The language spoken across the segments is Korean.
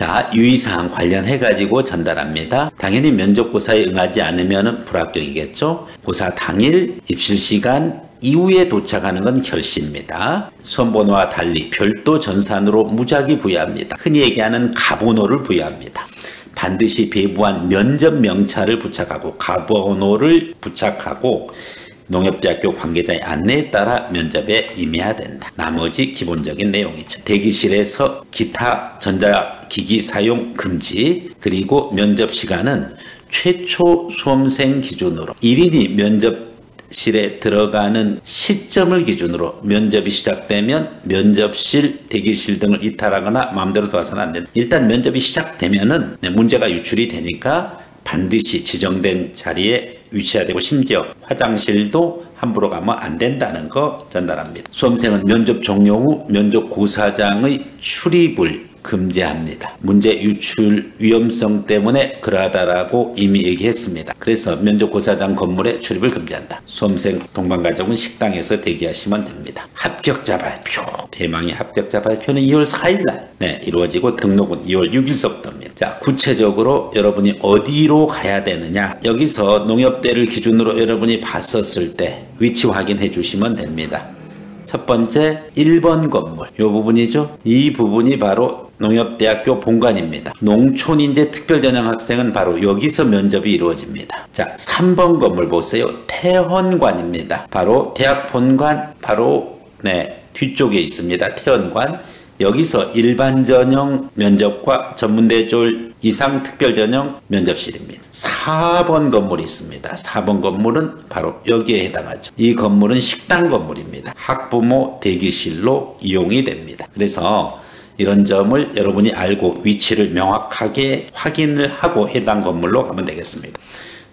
자, 유의사항 관련해가지고 전달합니다. 당연히 면접고사에 응하지 않으면 불합격이겠죠. 고사 당일, 입실시간, 이후에 도착하는 건 결시입니다. 수험번호와 달리 별도 전산으로 무작위 부여합니다. 흔히 얘기하는 가번호를 부여합니다. 반드시 배부한 면접 명찰을 부착하고 가번호를 부착하고 농협대학교 관계자의 안내에 따라 면접에 임해야 된다. 나머지 기본적인 내용이죠. 대기실에서 기타 전자기기 사용 금지 그리고 면접 시간은 최초 수험생 기준으로 1인이 면접 실에 들어가는 시점을 기준으로 면접이 시작되면 면접실, 대기실 등을 이탈하거나 마음대로 도와서는 안 된다. 일단 면접이 시작되면은 문제가 유출이 되니까 반드시 지정된 자리에 위치해야 되고 심지어 화장실도 함부로 가면 안 된다는 거 전달합니다. 수험생은 면접 종료 후 면접 고사장의 출입을 금지합니다. 문제 유출 위험성 때문에 그러하다라고 이미 얘기했습니다. 그래서 면접고사장 건물에 출입을 금지한다. 수험생 동반가족은 식당에서 대기하시면 됩니다. 합격자 발표. 대망의 합격자 발표는 2월 4일날 네, 이루어지고 등록은 2월 6일서부터입니다. 자, 구체적으로 여러분이 어디로 가야 되느냐. 여기서 농협대를 기준으로 여러분이 봤었을 때 위치 확인해 주시면 됩니다. 첫 번째 1번 건물 이 부분이죠. 이 부분이 바로 농협대학교 본관입니다. 농촌인재 특별전형 학생은 바로 여기서 면접이 이루어집니다. 자, 3번 건물 보세요. 태헌관입니다. 바로 대학 본관 바로 네, 뒤쪽에 있습니다. 태헌관. 여기서 일반 전형 면접과 전문대졸 이상 특별 전형 면접실입니다. 4번 건물이 있습니다. 4번 건물은 바로 여기에 해당하죠. 이 건물은 식당 건물입니다. 학부모 대기실로 이용이 됩니다. 그래서 이런 점을 여러분이 알고 위치를 명확하게 확인을 하고 해당 건물로 가면 되겠습니다.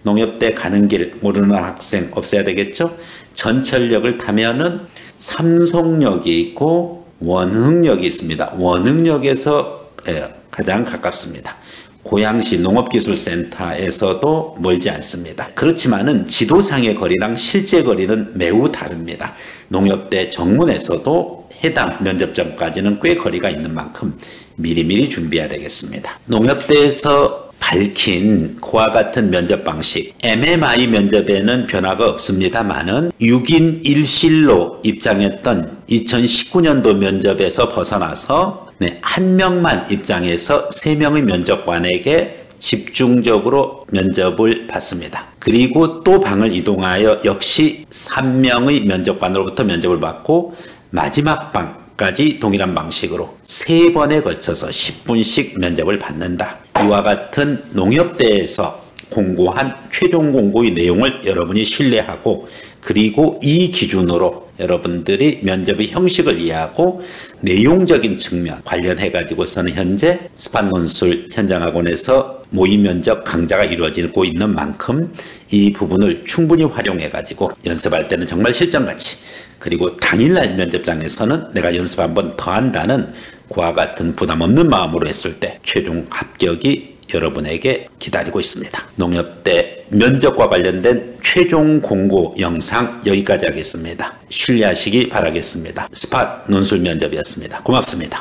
농협대 가는 길 모르는 학생 없어야 되겠죠? 전철역을 타면은 삼성역이 있고 원흥역이 있습니다. 원흥역에서 예, 가장 가깝습니다. 고양시 농업기술센터에서도 멀지 않습니다. 그렇지만은 지도상의 거리랑 실제 거리는 매우 다릅니다. 농협대 정문에서도 해당 면접점까지는 꽤 거리가 있는 만큼 미리미리 준비해야 되겠습니다. 농협대에서 밝힌 그와 같은 면접 방식 MMI 면접에는 변화가 없습니다만은 6인 1실로 입장했던 2019년도 면접에서 벗어나서 네, 한 명만 입장해서 세 명의 면접관에게 집중적으로 면접을 받습니다. 그리고 또 방을 이동하여 역시 3명의 면접관으로부터 면접을 받고 마지막 방 까지 동일한 방식으로 세 번에 걸쳐서 10분씩 면접을 받는다. 이와 같은 농협대에서 공고한 최종 공고의 내용을 여러분이 신뢰하고 그리고 이 기준으로 여러분들이 면접의 형식을 이해하고 내용적인 측면 관련해 가지고서는 현재 스판 논술 현장학원에서 모의 면접 강좌가 이루어지고 있는 만큼 이 부분을 충분히 활용해 가지고 연습할 때는 정말 실전같이 그리고 당일날 면접장에서는 내가 연습 한 번 더 한다는 그와 같은 부담 없는 마음으로 했을 때 최종 합격이 여러분에게 기다리고 있습니다. 농협대 면접과 관련된 최종 공고 영상 여기까지 하겠습니다. 신뢰하시기 바라겠습니다. 스팟 논술 면접이었습니다. 고맙습니다.